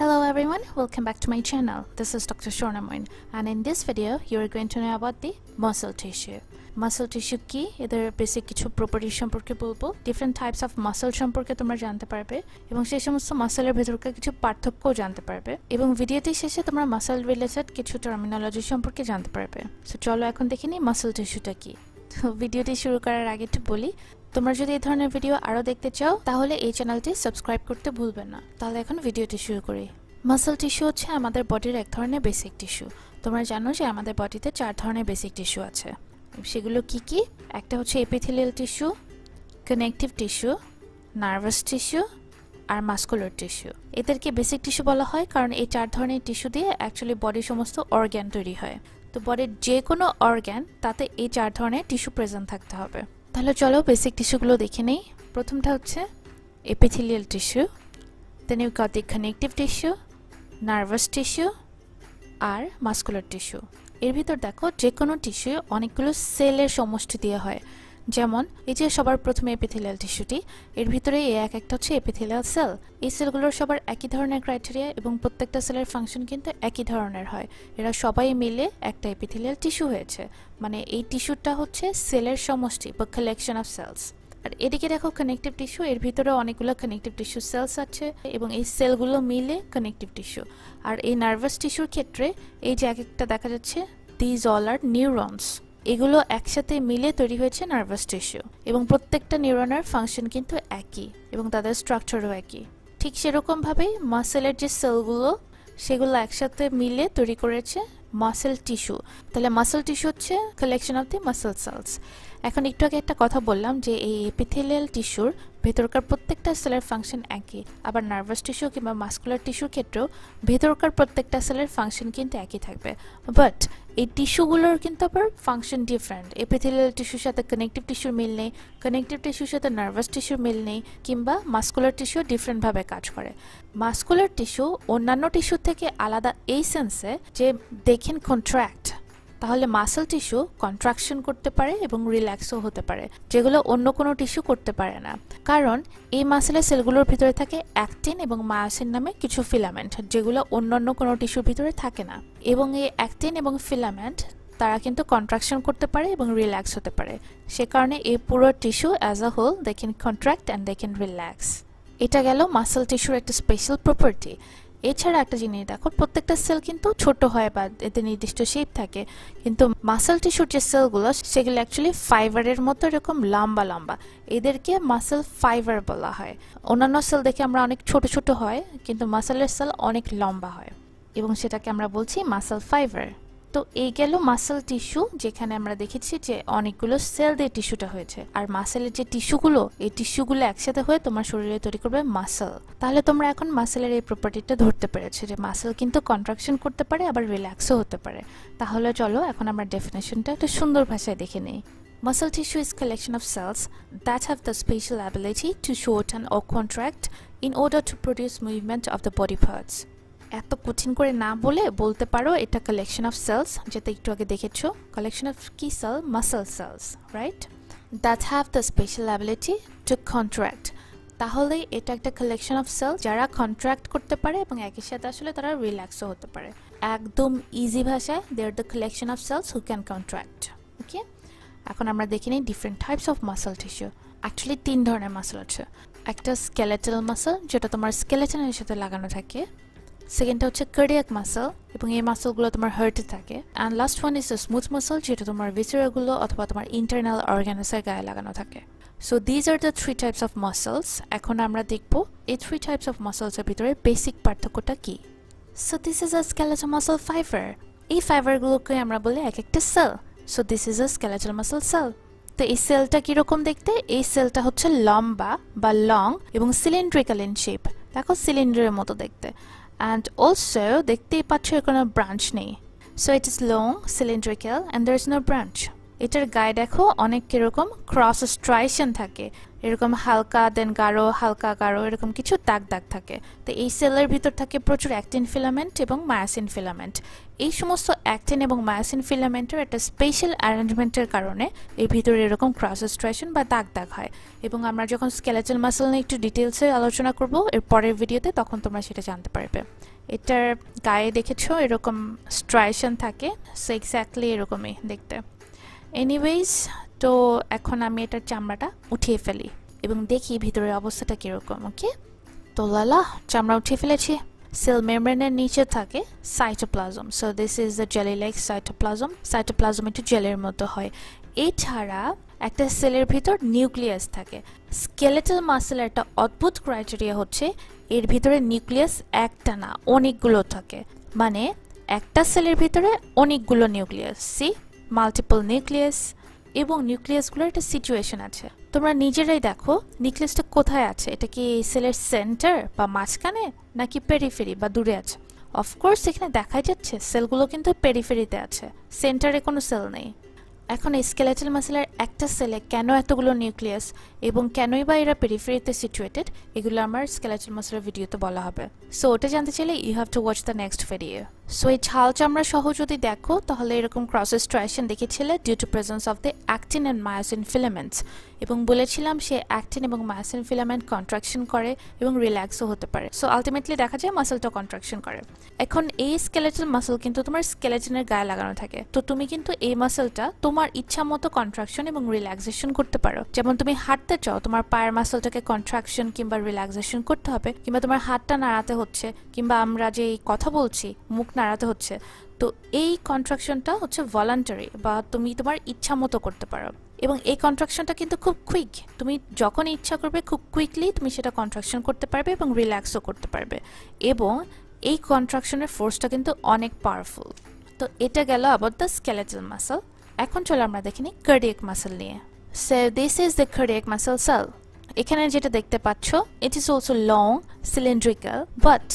Hello everyone, welcome back to my channel. This is Dr. Shorna Moin and in this video you are going to know about the muscle tissue. Muscle tissue কি এদের basic কিছু property সম্পর্কে বলব different types of muscle সম্পর্কে তোমরা জানতে পারবে এবং সেই সমস্ত মাসেলের ভেতরকার কিছু পার্থক্যও জানতে পারবে এবং ভিডিওটি শেষে তোমরা মাসল রিলেটেড কিছু টার্মিনোলজি সম্পর্কে জানতে পারবে সো চলো এখন দেখে নিই মাসল টিস্যুটা কি তো ভিডিওটি শুরু করার আগে একটু বলি, তোমরা যদি এই ধরনের ভিডিও আরও দেখতে চাও, তাহলে এই চ্যানেলটি সাবস্ক্রাইব করতে ভুলবেন না। তাহলে এখন ভিডিওটি শুরু করি। মাসল টিস্যু হচ্ছে আমাদের বডির এক ধরনের বেসিক টিস্যু। তোমরা জানো যে আমাদের বডিতে চার ধরনের বেসিক টিস্যু আছে। সেগুলো কি কি? একটা হচ্ছে epithelial tissue connective tissue nervous tissue আর মাস্কুলার টিস্যু এদেরকে বেসিক টিস্যু বলা হয় কারণ এই চার ধরনের টিস্যু দিয়ে অ্যাকচুয়ালি বডির সমস্ত অর্গ্যান তৈরি হয়। তো বডির যে কোনো অর্গ্যান তাতে এই চার ধরনের টিস্যু প্রেজেন্ট থাকতে হবে। তাহলে চলো বেসিক টিস্যুগুলো দেখে নেই। প্রথমটা হচ্ছে epithelial tissue then you got connective tissue nervous tissue R muscular tissue এর ভিতর দেখো যে কোনো টিস্যু অনেকগুলো সেলের সমষ্টি দিয়ে হয়। যেমন, এই যে সবার প্রথমে এপিথেলিয়াল টিস্যুটি এর ভিতরে এ এক একটা হচ্ছে এপিথেলিয়াল সেল এই সেলগুলোর সবার একই ধরনের ক্রাইটেরিয়া এবং প্রত্যেকটা সেলের ফাংশন কিন্তু একই ধরনের হয়। এরা সবাই মিলে একটা এপিথেলিয়াল টিস্যু হয়েছে। মানে এই টিস্যুটা হচ্ছে সেলের সমষ্টি বা কালেকশন অফ সেলস আর এদিকে দেখো কানেকটিভ টিস্যু এর ভিতরে অনেকগুলো কানেকটিভ টিস্যু সেলস আছে এবং এই সেলগুলো মিলে কানেকটিভ টিস্যু আর এই নার্ভাস টিস্যুর ক্ষেত্রে এই যে এক একটা দেখা যাচ্ছে দিজ অল আর নিউরনস এগুলো একসাথে মিলে তৈরি হয়েছে নার্ভাস টিস্যু এবং প্রত্যেকটা নিউরনের ফাংশন কিন্তু একই এবং তাদের স্ট্রাকচারও একই। ঠিক সেরকমভাবেই মাসেলের যে সেলগুলো সেগুলো একসাথে মিলে তৈরি করেছে মাসেল টিস্যু তাহলে মাসেল টিস্যু হচ্ছে collection of the muscle cells এখন একটু আগে একটা কথা বললাম যে এই এপিথেলিয়াল টিস্যুর ভেতরকার প্রত্যেকটা সেলের ফাংশন একই, আবার নার্ভাস টিস্যু কিংবা মাস্কুলার টিস্যুর ক্ষেত্রেও ভেতরকার প্রত্যেকটা সেলের ফাংশন কিন্তু একই থাকবে। বাট এই টিস্যুগুলোর কিন্তু আবার ফাংশন ডিফারেন্ট এপিথেলিয়াল টিস্যুর সাথে কানেকটিভ টিস্যুর মিল নেই কানেকটিভ টিস্যুর সাথে নার্ভাস টিস্যুর মিল নেই, কিংবা মাস্কুলার টিস্যু ডিফারেন্টভাবে কাজ করে। মাস্কুলার টিস্যু অন্যান্য টিস্যুর থেকে আলাদা এই সেন্সে যে দেখেন কন্ট্রাক্ট তাহলে মাসেল টিস্যু কন্ট্রাকশন করতে পারে এবং রিল্যাক্সও হতে পারে, যেগুলো অন্য কোনো টিস্যু করতে পারে না। কারণ এই মাসেলের সেলগুলোর ভিতরে থাকে অ্যাক্টিন এবং মায়াসিন নামে কিছু ফিলামেন্ট যেগুলো অন্যান্য কোনো টিস্যুর ভিতরে থাকে না। এবং এই অ্যাক্টিন এবং ফিলামেন্ট তারা কিন্তু কন্ট্রাকশন করতে পারে এবং রিল্যাক্স হতে পারে। সে কারণে এই পুরো tissue as a whole they can contract and they can relax এটা গেল মাসেল টিস্যুর একটা স্পেশাল প্রপার্টি এছাড়া একটা জিনিস দেখো, প্রত্যেকটা সেল কিন্তু ছোট হয় বা এতে নির্দিষ্ট শেপ থাকে। কিন্তু মাসেল টিস্যুর যে সেলগুলো সেগুলো অ্যাকচুয়ালি ফাইবারের মতো এরকম লম্বা লম্বা। এদেরকে মাসেল ফাইবার বলা হয়। অন্যান্য সেল দেখে আমরা অনেক ছোট ছোট হয়, কিন্তু মাসেলের সেল অনেক লম্বা হয়। এবং সেটাকে আমরা বলছি মাসেল ফাইবার তো এই গেল মাসেল টিস্যু যেখানে আমরা দেখেছি যে অনেকগুলো সেল দিয়ে টিস্যুটা হয়েছে। আর মাসেলের যে টিস্যুগুলো এই টিস্যুগুলো একসাথে হয়ে তোমার শরীরে তৈরি করবে মাসেল তাহলে তোমরা এখন মাসেলের এই প্রপার্টিটা ধরতে পেরেছ যে মাসেল কিন্তু কন্ট্রাকশন করতে পারে, আবার রিল্যাক্সও হতে পারে। তাহলে চলো এখন আমরা ডেফিনেশনটা একটু সুন্দর ভাষায় দেখে নিই। Muscle tissue is collection of cells that have the special ability to shorten or contract in order to produce movement of the body parts. এত কঠিন করে না বলে বলতে পারো, এটা কালেকশন অফ সেলস যেটা একটু আগে দেখেছ। কালেকশন অফ কি cell muscle cells right that have the special ability to contract তাহলে এটা একটা কালেকশন অফ সেল যারা কন্ট্রাক্ট করতে পারে এবং একই সাথে আসলে তারা রিল্যাক্সও হতে পারে। একদম ইজি ভাষায় they are the collection of cells who can contract okay এখন আমরা দেখে নিই different types of muscle tissue actually তিন ধরনের মাসেল আছে। একটা স্কেলেটাল মাসেল যেটা তোমার স্কেলেটনের সাথে লাগানো থাকে। সেকেন্ডটা হচ্ছে কার্ডিয়াক মাসেল এবং এই মাসেলগুলো তোমার হার্টে থাকে। And last one is smooth muscle যেটা তোমার ভিসেরাগুলো অথবা তোমার ইন্টারনাল অর্গানাসের গায়ে লাগানো থাকে। So these are the three types of muscles এখন আমরা দেখব এই থ্রি টাইপস অফ মাসেলসের ভিতরে বেসিক পার্থক্যটা কি। So this is a skeletal muscle fiber এই ফাইবারগুলোকে আমরা বলি এক একটা cell so this is a skeletal muscle cell তো এই সেলটা কীরকম দেখতে? এই সেলটা হচ্ছে লম্বা বা লং এবং সিলিন্ড্রিক্যাল ইন শেপ দেখো সিলিন্ডারের মতো দেখতে। And also, দেখতেই পাচ্ছ কোনো ব্রাঞ্চ নেই। So it is long cylindrical, and there is no branch এটার গায়ে দেখো অনেক কীরকম ক্রস স্ট্রাইশন থাকে। এরকম হালকা দেন গাঢ়, হালকা, গাঢ়, এরকম কিছু দাগ দাগ থাকে। তো এই সেলের ভিতর থাকে প্রচুর অ্যাক্টিন ফিলামেন্ট এবং মায়াসিন ফিলামেন্ট এই সমস্ত অ্যাক্টিন এবং মায়াসিন ফিলামেন্টের একটা স্পেশাল অ্যারেঞ্জমেন্টের কারণে এর ভিতরে এরকম ক্রস স্ট্রাইশন বা দাগ দাগ হয়। এবং আমরা যখন স্কেলেটাল মাসেল নিয়ে একটু ডিটেলসে আলোচনা করব, এর পরের ভিডিওতে তখন তোমরা সেটা জানতে পারবে। এটার গায়ে দেখেছ এরকম স্ট্রাইশন থাকে সো এক্স্যাক্টলি এরকমই দেখতে। এনিওয়েজ তো এখন আমি এটার চামড়াটা উঠিয়ে ফেলি এবং দেখি ভিতরের অবস্থাটা কীরকম ওকে তো লালা, চামড়া উঠিয়ে ফেলেছি। সেল মেমব্রেনের নিচে থাকে cytoplasm so this is the jelly like cytoplasm cytoplasm একটু জেলের মতো হয়। এছাড়া একটা সেলের ভিতর নিউক্লিয়াস থাকে। স্কেলেটাল মাসেলের একটা অদ্ভুত ক্রাইটেরিয়া হচ্ছে, এর ভিতরে নিউক্লিয়াস একটা না, অনেকগুলো থাকে। মানে একটা সেলের ভিতরে অনেকগুলো নিউক্লিয়াস সি মাল্টিপল নিউক্লিয়াস এবং নিউক্লিয়াসগুলোর একটা সিচুয়েশন আছে। তোমরা নিজেরাই দেখো, নিউক্লিয়াসটা কোথায় আছে? এটা কি সেলের সেন্টার বা মাঝখানে নাকি পেরিফেরি বা দূরে আছে? অফকোর্স এখানে দেখাই যাচ্ছে সেলগুলো কিন্তু পেরিফেরিতে আছে। সেন্টারে কোনো সেল নেই। এখন স্কেলেটাল মাসেলের একটা সেলে কেন এতগুলো নিউক্লিয়াস এবং কেনই বা এরা পেরিফেরিতে সিচুয়েটেড এগুলো আমার স্কেলেটাল মাসেলের ভিডিওতে বলা হবে। সো ওটা জানতে চাইলে you have to watch the next video so এই ছাল চামড়া সহ যদি দেখো, তাহলে এরকম ট্রাইশন দেখেছিলে due to presence of the actin and myosin filaments এবং বলেছিলাম সে অ্যাক্টিন এবং মায়োসিন ফিলামেন্ট কন্ট্রাকশন করে এবং রিল্যাক্সও হতে পারে। সো আলটিমেটলি দেখা যায় মাসেলটা কন্ট্রাকশন করে। এখন এই স্কেলেটাল মাসেল কিন্তু তোমার স্কেলেটনের গায়ে লাগানো থাকে। তো তুমি কিন্তু এই মাসেলটা তোমার ইচ্ছা মতো কন্ট্রাকশন এবং রিল্যাক্সেশন করতে পারো। যেমন তুমি হাঁটতে চাও, তোমার পায়ের মাসেলটাকে কন্ট্রাকশন কিংবা রিল্যাক্সেশন করতে হবে, কিংবা তোমার হাতটা নাড়াতে হচ্ছে, কিংবা আমরা যে কথা বলছি, মুখ নাড়াতে হচ্ছে। তো এই কন্ট্রাকশনটা হচ্ছে ভলান্টারি বা তুমি তোমার ইচ্ছা মতো করতে পারো। এবং এই কন্ট্রাকশনটা কিন্তু খুব কুইক তুমি যখন ইচ্ছা করবে খুব কুইকলি তুমি সেটা কন্ট্রাকশন করতে পারবে এবং রিল্যাক্সও করতে পারবে। এবং এই কন্ট্রাকশনের ফোর্সটা কিন্তু অনেক পাওয়ারফুল তো এটা গেল আবার দ্য স্কেলেটাল মাসেল এখন চলো আমরা দেখিনি কার্ডিয়াক মাসেল নিয়ে। So this is the cardiac muscle cell এখানে যেটা দেখতে পাচ্ছ it is also long cylindrical but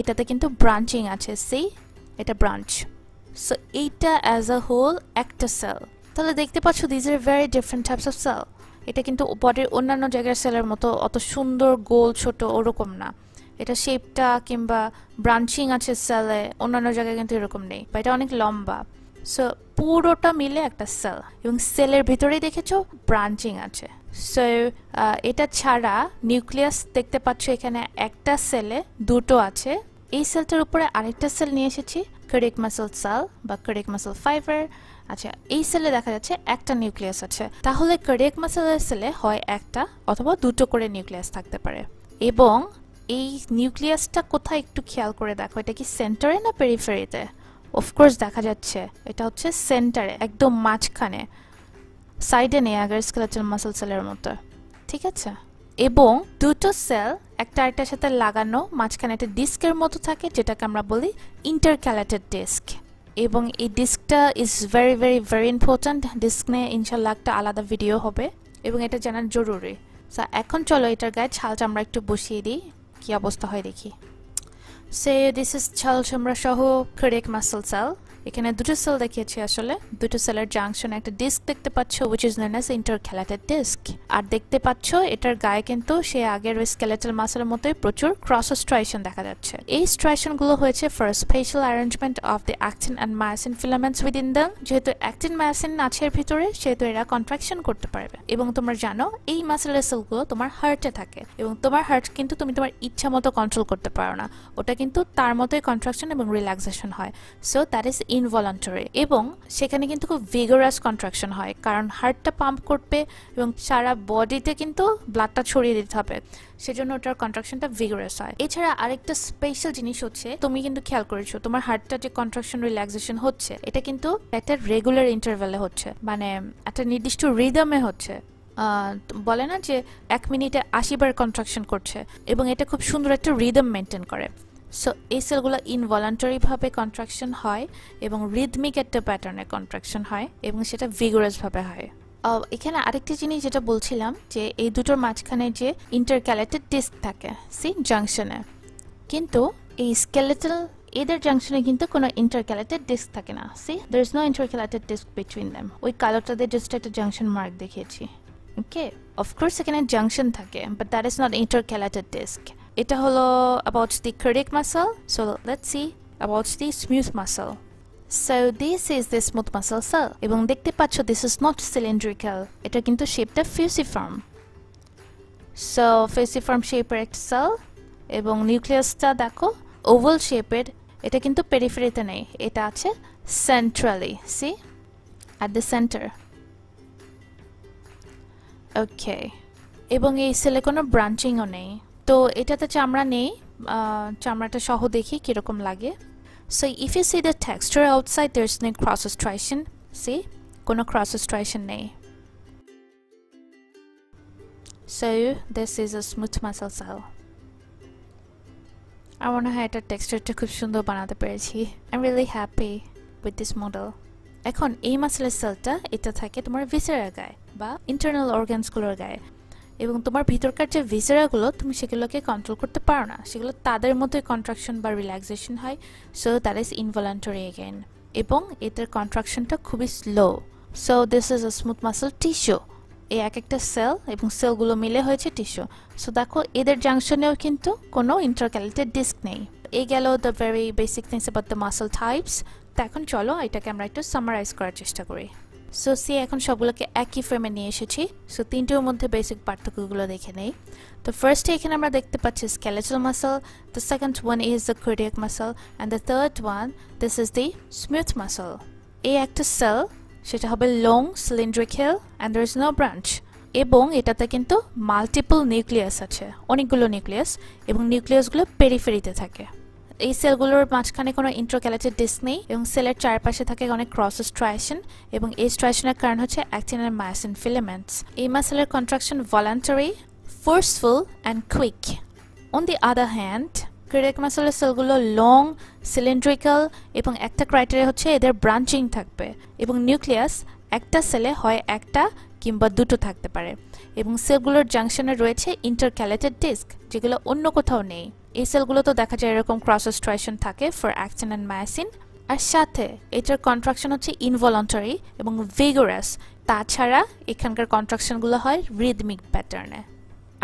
এটাতে কিন্তু ব্রাঞ্চিং আছে সেই এটা ব্রাঞ্চ সো এইটা অ্যাজ আ হোল একটা সেল তাহলে দেখতে পাচ্ছ these are very different types of cell এটা কিন্তু বডির অন্যান্য জায়গার সেলের মতো অত সুন্দর, গোল, ছোট ওরকম না। এটা শেপটা কিংবা ব্রাঞ্চিং আছে সেলে অন্যান্য জায়গায় কিন্তু এরকম নেই, বা এটা অনেক লম্বা। সো পুরোটা মিলে একটা সেল এবং সেলের ভিতরেই দেখেছ ব্রাঞ্চিং আছে। সো এটা ছাড়া নিউক্লিয়াস দেখতে পাচ্ছ এখানে একটা সেলে দুটো আছে। এই সেলটার উপরে আরেকটা সেল নিয়ে এসেছি কার্ডিক মাসেল সেল বা কার্ডিক মাসেল ফাইবার আচ্ছা এই সেলে দেখা যাচ্ছে একটা নিউক্লিয়াস আছে। তাহলে কার্ডিয়াক মাসেলের সেলে হয় একটা অথবা দুটো করে নিউক্লিয়াস থাকতে পারে। এবং এই নিউক্লিয়াসটা কোথায় একটু খেয়াল করে দেখো, এটা কি সেন্টারে না পেরিফেরিতে অফকোর্স দেখা যাচ্ছে, এটা হচ্ছে সেন্টারে একদম মাঝখানে সাইডে নেই আগের স্কেলেটাল মাসেল সেলের মতো। ঠিক আছে? এবং দুটো সেল একটা আরেকটার সাথে লাগানো, মাঝখানে একটা ডিস্কের মতো থাকে, যেটাকে আমরা বলি ইন্টারক্যালেটেড ডিস্ক এবং এই ডিস্কটা is very very very important disk নিয়ে ইনশাল্লাহ একটা আলাদা ভিডিও হবে, এবং এটা জানার জরুরি। সো এখন চলো এটার গায়ে ছাল চামড়া একটু বসিয়ে দিই, কি অবস্থা হয় দেখি। সে দিস ইজ ছাল চামড়া সহ কার্ডিয়াক মাসেল সেল এখানে দুটো সেল দেখিয়েছি আসলে। দুটো সেলের জাংশনে একটা ডিস্ক দেখতে পাচ্ছ which is known as intercalated disk আর দেখতে পাচ্ছ, এটার গায়ে কিন্তু সে আগের স্কেলেটাল মাসেলের মতোই প্রচুর ক্রস স্ট্রাইশন দেখা যাচ্ছে। এই স্ট্রাইশনগুলো হয়েছে for special arrangement of the actin and myosin filaments within them যেহেতু অ্যাক্টিন মায়াসিন আছে এর ভিতরে, সেহেতু এরা কন্ট্রাকশন করতে পারবে। এবং তোমরা জানো, এই মাসেলের সেলগুলো তোমার হার্টে থাকে। এবং তোমার হার্ট কিন্তু তুমি তোমার ইচ্ছা মতো কন্ট্রোল করতে পারো না। ওটা কিন্তু তার মতোই কন্ট্রাকশন এবং রিল্যাক্সেশন হয়। সো দ্যাট ইজ ইনভলান্টারি এবং সেখানে কিন্তু খুব ভিগোরাস কন্ট্রাকশন হয়, কারণ হার্টটা পাম্প করবে এবং সারা বডিতে কিন্তু ব্লাডটা ছড়িয়ে দিতে হবে, সেজন্য ওটার কন্ট্রাকশনটা ভিগোরাস হয়। এছাড়া আরেকটা স্পেশাল জিনিস হচ্ছে, তুমি কিন্তু খেয়াল করেছ, তোমার হার্টটা যে কন্ট্রাকশন রিল্যাক্সেশন হচ্ছে, এটা কিন্তু একটা রেগুলার ইন্টারভ্যালে হচ্ছে মানে একটা নির্দিষ্ট রিদমে হচ্ছে। বলে না যে এক মিনিটে আশি বার কন্ট্রাকশন করছে, এবং এটা খুব সুন্দর একটা রিদম মেনটেন করে। সো এই সেলগুলো ইনভলান্টারিভাবে কন্ট্রাকশন হয় এবং রিদমিক একটা প্যাটার্নে কন্ট্রাকশন হয় এবং সেটা ভিগোরাসভাবে হয়। এখানে আরেকটি জিনিস যেটা বলছিলাম যে এই দুটোর মাঝখানে যে ইন্টারক্যালেটেড ডিস্ক থাকে, সি জাংশনে কিন্তু এই স্কেলেটাল এদের জাংশনে কিন্তু কোনো ইন্টারক্যালেটেড ডিস্ক থাকে না। See there is no intercalated disk between them ওই কালোটাদের জাস্ট একটা জাংশন মার্ক দেখিয়েছি। ওকে অফকোর্স এখানে জাংশন থাকে but that is not intercalated disk এটা হলো about the cardiac muscle so let's see about the smooth muscle so this is the smooth muscle cell এবং দেখতে পাচ্ছ দিস ইজ নট সিলিন্ড্রিক্যাল এটা কিন্তু শেপটা ফিউসিফর্ম সো ফিউসিফর্ম শেপের একটা সেল এবং নিউক্লিয়াসটা দেখো ওভাল শেপের এটা কিন্তু পেরিফেরিতে নেই, এটা আছে centrally see at the center okay এবং এই সেলে কোনো ব্রাঞ্চিংও নেই। তো এটাতে চামড়া নেই চামড়াটা সহ দেখি কীরকম লাগে। So if you see the texture outside there is no cross striation see কোনো ক্রস স্ট্রাইশন নেই। So this is a smooth muscle cell আমার মনে হয় এটার টেক্সচারটা খুব সুন্দর বানাতে পেরেছি। I am really happy with this model এখন, এই মাসেলের সেলটা এটা থাকে তোমার ভিসেরার গায়ে বা ইন্টারনাল অর্গানসগুলোর গায়ে। এবং তোমার ভিতরকার যে ভিসেরাগুলো তুমি সেগুলোকে কন্ট্রোল করতে পারো না। সেগুলো তাদের মধ্যে কন্ট্রাকশন বা রিল্যাক্সেশন হয়। So that is involuntary again এবং এদের কন্ট্রাকশনটা খুবই slow so this is a smooth muscle tissue এই এক একটা সেল এবং সেলগুলো মিলে হয়েছে টিস্যু সো দেখো, এদের জাংশনেও কিন্তু কোনো ইন্টারক্যালেটেড ডিস্ক নেই। এই গেল the very basic things about the muscle types তো এখন চলো, এটাকে আমরা একটু সামারাইজ করার চেষ্টা করি। সো সি এখন সবগুলোকে একই ফ্রেমে নিয়ে এসেছি। সো তিনটের মধ্যে বেসিক পার্থক্যগুলো দেখে নেই। তো ফার্স্টে এখানে আমরা দেখতে পাচ্ছি skeletal muscle the second one is the cardiac muscle and the third one this is the smooth muscle এই একটা সেল সেটা হবে long cylindrical and there is no branch এবং এটাতে কিন্তু মাল্টিপল নিউক্লিয়াস আছে, অনেকগুলো নিউক্লিয়াস এবং নিউক্লিয়াসগুলো পেরিফেরিতে থাকে। এই সেলগুলোর মাঝখানে কোনো ইন্ট্রোক্যালেটেড ডিস্ক নেই এবং সেলের চারপাশে থাকে অনেক ক্রস স্ট্রাইশন এবং এই স্ট্রাইশনের কারণ হচ্ছে অ্যাক্টিন অ্যান্ড মায়াসিন ফিলামেন্টস এই মাসেলের contraction voluntary forceful and quick on the other hand ক্রিরেক মাসেলের সেলগুলো লং সিলিন্ড্রিক্যাল এবং একটা ক্রাইটেরিয়া হচ্ছে এদের ব্রাঞ্চিং থাকবে এবং নিউক্লিয়াস একটা সেলে হয় একটা কিংবা দুটো থাকতে পারে এবং সেলগুলোর জাংশনে রয়েছে ইন্টারক্যালেটেড ডিস্ক যেগুলো অন্য কোথাও নেই। এই সেলগুলো তো দেখা যায় এরকম ক্রস স্ট্রাইশন থাকে ফর অ্যাকশন অ্যান্ড মায়াসিন আর সাথে এটার কন্ট্রাকশন হচ্ছে ইনভলন্টারি এবং ভিগোরাস তাছাড়া এখানকার কন্ট্রাকশনগুলো হয় রিদমিক প্যাটার্নে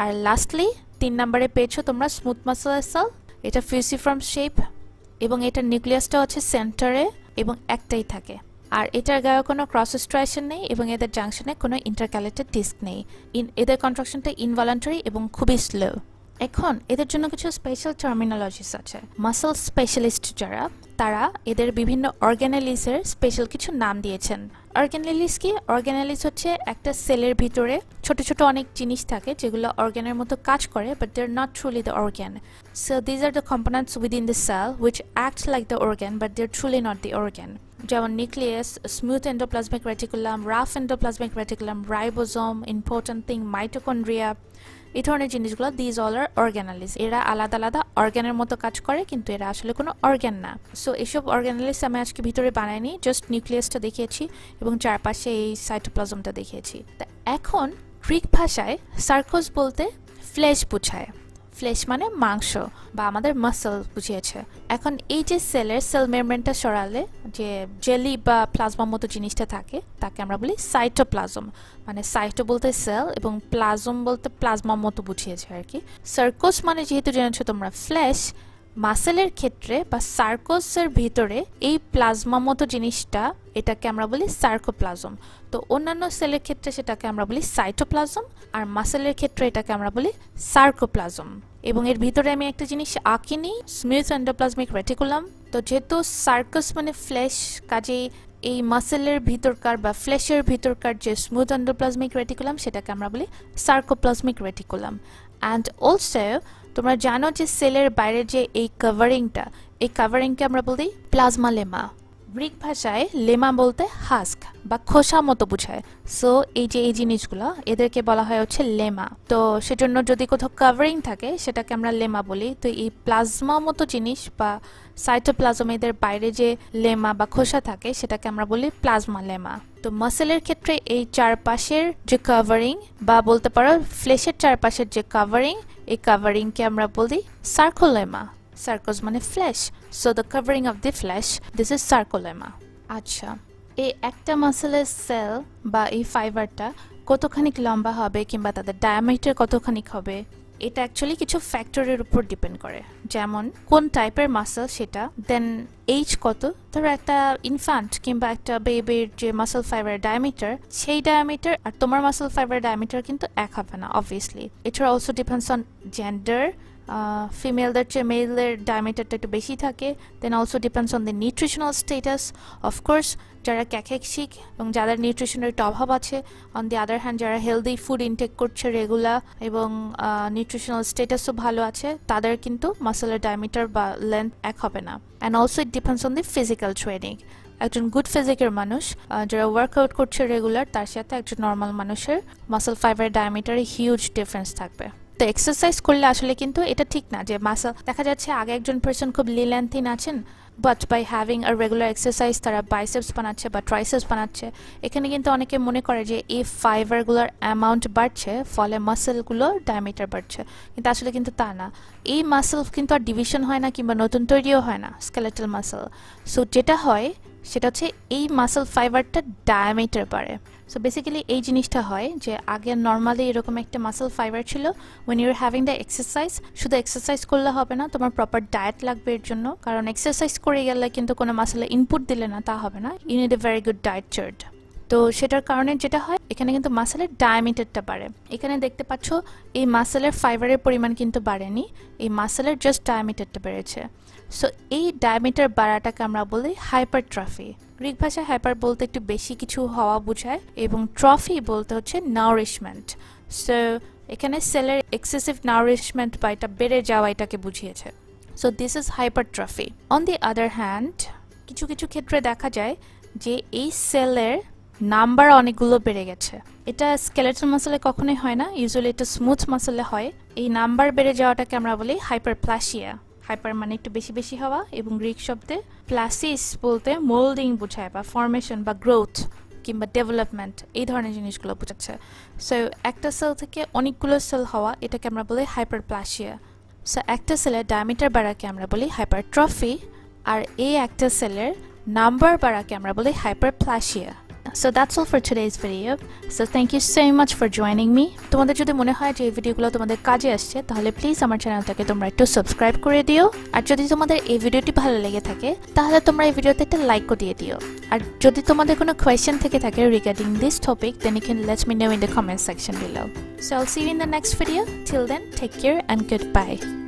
আর লাস্টলি তিন নম্বরে পেয়েছ তোমরা স্মুথ মাসেল সেল এটা ফিউসিফ্রম শেপ এবং এটার নিউক্লিয়াসটা হচ্ছে সেন্টারে এবং একটাই থাকে। আর এটার গায়ে কোনো ক্রস স্ট্রাইশন নেই এবং এদের জাংশনে কোনো ইন্টারক্যালেটেড ডিস্ক নেই। এদের কন্ট্রাকশনটা ইনভলান্টারি এবং খুবই স্লো এখন এদের জন্য কিছু স্পেশাল টার্মিনোলজিস আছে। মাসেল স্পেশালিস্ট যারা, তারা এদের বিভিন্ন অর্গ্যানালিসের স্পেশাল কিছু নাম দিয়েছেন। অর্গ্যানালিস কি? অর্গ্যানালিস হচ্ছে একটা সেলের ভিতরে ছোট ছোট অনেক জিনিস থাকে যেগুলো অর্গ্যানের মতো কাজ করে but they are not truly the organ so these are the components within the cell which act like the organ but they are truly not the organ যেমন nucleus smooth endoplasmic reticulum rough endoplasmic reticulum ribosome important thing mitochondria এই ধরনের জিনিসগুলো these all আর অর্গ্যানালিস এরা আলাদা আলাদা অর্গ্যানের মতো কাজ করে, কিন্তু এরা আসলে কোনো অর্গ্যান না। সো এসব অর্গ্যানালিস আমি আজকে ভিতরে বানাইনি জাস্ট নিউক্লিয়াসটা দেখিয়েছি এবং চারপাশে এই সাইটোপ্লাজমটা দেখিয়েছি। তা এখন গ্রিক ভাষায় সার্কোস বলতে ফ্লেশ বুঝায়। ফ্লেশ মানে মাংস বা আমাদের মাসল বুঝিয়েছে। এখন এই যে সেলের সেল মেমব্রেনটা সরালে যে জেলি বা প্লাজমা মতো জিনিসটা থাকে, তাকে আমরা বলি সাইটোপ্লাজম মানে সাইটো বলতে সেল এবং প্লাজম বলতে প্লাজমা মতো বুঝিয়েছে আর কি। সার্কোস মানে যেহেতু জেনেছো তোমরা ফ্লেশ মাসেলের ক্ষেত্রে বা সার্কোসের ভিতরে এই প্লাজমা মতো জিনিসটা, এটাকে আমরা বলি সার্কোপ্লাজম। তো অন্যান্য সেলের ক্ষেত্রে সেটাকে আমরা বলি সাইটোপ্লাজম আর মাসেলের ক্ষেত্রে এটাকে আমরা বলি সার্কোপ্লাজম। এবং এর ভিতরে আমি একটা জিনিস আঁকিনি, স্মিথ এন্ডোপ্লাজমিক রেটিকুলাম। তো যেহেতু সার্কাস মানে ফ্লেশ কাজেই এই মাসেলের ভিতরকার বা ফ্লেশের ভিতরকার যে স্মুথ এন্ডোপ্লাজমিক রেটিকুলাম, সেটাকে আমরা বলি সার্কোপ্লাজমিক রেটিকুলাম। অ্যান্ড অলসো তোমরা জানো যে সেলের বাইরে যে এই কাভারিংটা এই কাভারিংকে আমরা বলি প্লাজমা লেমা গ্রিক ভাষায় লেমা বলতে হাস্ক বা খোসা মতো বুঝায়। সো এই যে এই জিনিসগুলো, এদেরকে বলা হয় হচ্ছে লেমা। তো সেজন্য যদি কোথাও কাভারিং থাকে, সেটাকে আমরা লেমা বলি। তো এই প্লাজমা মতো জিনিস বা সাইটোপ্লাজম এদের বাইরে যে লেমা বা খোসা থাকে, সেটাকে আমরা বলি প্লাজমা লেমা তো মাসেলের ক্ষেত্রে এই চারপাশের যে কাভারিং বা বলতে পারো ফ্লেশের চারপাশের যে কাভারিং এই কাভারিংকে আমরা বলি সার্কোলেমা সার্কোজ মানে flesh so the covering of the flesh this is sarcolemma আচ্ছা এই একটা মাসেলের সেল বা এই ফাইবারটা কতখানি লম্বা হবে কিংবা তাদের ডায়ামিটার কতখানি হবে? এটা অ্যাকচুয়ালি কিছু ফ্যাক্টরের উপর ডিপেন্ড করে। যেমন, কোন টাইপের মাসেল সেটা দেন এইজ কত, ধরো একটা ইনফান্ট কিংবা একটা বেবির যে মাসেল ফাইবার ডায়ামিটার সেই ডায়ামিটার আর তোমার মাসেল ফাইবার ডায়ামিটার কিন্তু এক হবে না অবভিয়াসলি এছাড়া অলসো ডিপেন্ডস অন জেন্ডার ফিমেলদের চেয়ে মেলদের ডায়ামিটারটা একটু বেশি থাকে। Then also depends on the nutritional status of course যারা ক্যাকেক্সিক এবং যাদের নিউট্রিশনের একটু অভাব আছে অন দি আদার হ্যান্ড যারা হেলদি ফুড ইনটেক করছে রেগুলার এবং নিউট্রিশনাল স্টেটাসও ভালো আছে, তাদের কিন্তু মাসেলের ডায়ামিটার বা লেন্থ এক হবে না। And also it depends on the physical training একজন গুড ফিজিকের মানুষ যারা ওয়ার্কআউট করছে রেগুলার তার সাথে একজন নর্মাল মানুষের মাসেল ফাইবার ডায়ামিটারে হিউজ ডিফারেন্স থাকবে। তো এক্সারসাইজ করলে আসলে কিন্তু এটা ঠিক না যে মাসেল দেখা যাচ্ছে আগে একজন পার্সন খুব লিল্যান্থিন আছেন but by having a regular exercise তারা বাইসেপস বানাচ্ছে বা ট্রাইসেপস বানাচ্ছে। এখানে কিন্তু অনেকে মনে করে যে এই ফাইবারগুলোর অ্যামাউন্ট বাড়ছে, ফলে মাসেলগুলোর ডায়ামিটার বাড়ছে। কিন্তু আসলে কিন্তু তা না। এই মাসেল কিন্তু আর ডিভিশন হয় না কিংবা নতুন তৈরিও হয় না স্কেলেটাল মাসেল সো যেটা হয় সেটা হচ্ছে এই মাসেল ফাইবারটা ডায়ামিটার বাড়ে। সো বেসিক্যালি এই জিনিসটা হয় যে আগে নর্মালি এরকম একটা মাসেল ফাইবার ছিল। When you're having the exercise শুধু এক্সারসাইজ করলে হবে না, তোমার প্রপার ডায়েট লাগবে এর জন্য। কারণ এক্সারসাইজ করে গেলে কিন্তু কোনো মাসেলে ইনপুট দিলে না, তা হবে না। You need a very good diet chart তো সেটার কারণে যেটা হয়, এখানে কিন্তু মাসেলের ডায়ামিটারটা বাড়ে। এখানে দেখতে পাচ্ছ, এই মাসেলের ফাইবারের পরিমাণ কিন্তু বাড়েনি। এই মাসেলের জাস্ট ডায়ামিটারটা বেড়েছে। সো এই ডায়ামিটার বাড়াটাকে আমরা বলি হাইপার ট্রফি গ্রিক ভাষায় হাইপার বলতে একটু বেশি কিছু হওয়া বোঝায় এবং ট্রফি বলতে হচ্ছে নারিশমেন্ট সো এখানে সেলের এক্সেসিভ নারিশমেন্ট বা এটা বেড়ে যাওয়া এটাকে বুঝিয়েছে। So this is hypertrophy on the other hand কিছু কিছু ক্ষেত্রে দেখা যায় যে এই সেলের নাম্বার অনেকগুলো বেড়ে গেছে। এটা স্কেলেটাল মাসেলে কখনোই হয় না ইউজুয়ালি এটা স্মুথ মাসেলে হয়। এই নাম্বার বেড়ে যাওয়াটাকে আমরা বলি হাইপারপ্লাসিয়া হাইপার মানে একটু বেশি বেশি হওয়া এবং গ্রিক শব্দে প্লাসিস বলতে মোল্ডিং বোঝায় বা ফরমেশন বা গ্রোথ কিংবা ডেভেলপমেন্ট এই ধরনের জিনিসগুলো বোঝাচ্ছে। সো একটা সেল থেকে অনেকগুলো সেল হওয়া এটাকে আমরা বলি হাইপারপ্লাসিয়া সো একটা সেলের ডায়ামিটার বাড়াকে আমরা বলি হাইপারট্রফি আর এই একটা সেলের নাম্বার বাড়াকে আমরা বলি hyperplasia So that's all for today's video. So thank you so much for joining me. তোমাদের যদি মনে হয় যে এই ভিডিওগুলো তোমাদের কাজে আসছে তাহলে প্লিজ আমার চ্যানেলটাকে তোমরা একটু সাবস্ক্রাইব করে দিও আর যদি তোমাদের এই ভিডিওটি ভালো লেগে থাকে তাহলে তোমরা এই ভিডিওতে একটা লাইকও দিয়ে দিও আর যদি তোমাদের কোনো কোয়েশ্চেন থেকে থাকে regarding this topic then you can let me know in the comment section below So I'll see you in the next video. Till then, take care and goodbye.